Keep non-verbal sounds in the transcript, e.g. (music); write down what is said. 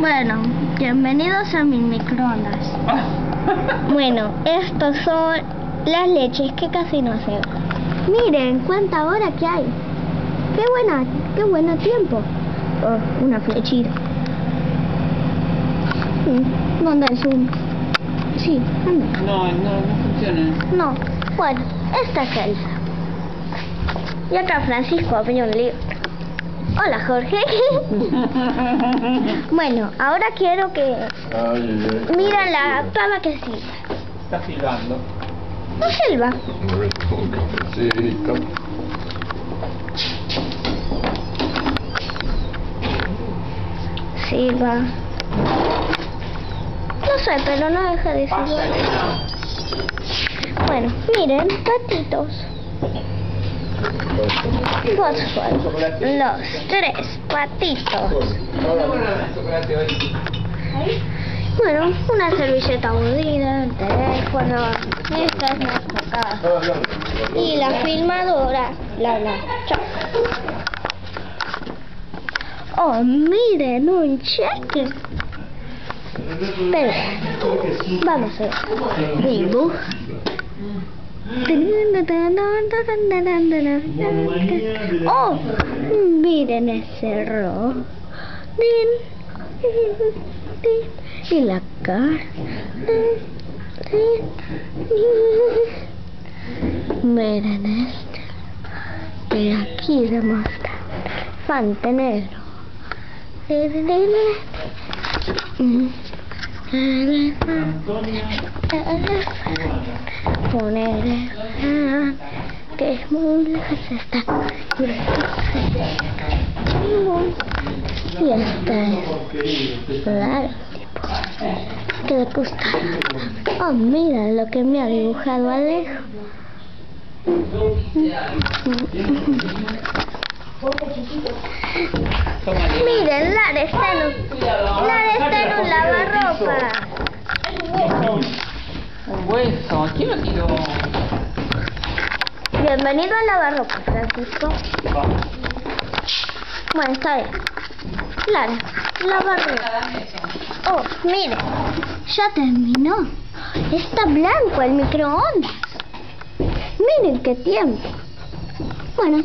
Bueno, bienvenidos a mis microondas. (laughs) Bueno, estos son las leches que casi no se Miren, cuánta hora que hay. Qué buena, qué buen tiempo. Oh, una flechita. Mm, ¿Dónde es un? Sí, anda. No, no, no funciona. No, bueno, esta es Elsa. Y acá Francisco abrió un libro. Hola Jorge. (laughs) bueno, ahora quiero que mira la pava que silba. Está silbando. No silba. Silba. No sé, pero no deja de silbar. Bueno, miren, patitos. Los tres patitos. Bueno, una servilleta hundida, el teléfono, esta es nuestra casa. Y la filmadora, la la. Oh, miren, un cheque. Pero, vamos a ver. Dibujo. Oh, miren ese rojo. Y la cara. Miren este. Y aquí demuestra. Elefante negro. Poner que es muy está y esta es claro que le gusta. Oh mira lo que me ha dibujado Alejo. Miren Lara está en un, está en un lavarropa Bienvenido al lavarropa Francisco bueno está bien Lara lavarropa Oh, mire, ya terminó. Está blanco el microondas. Miren qué tiempo. Bueno,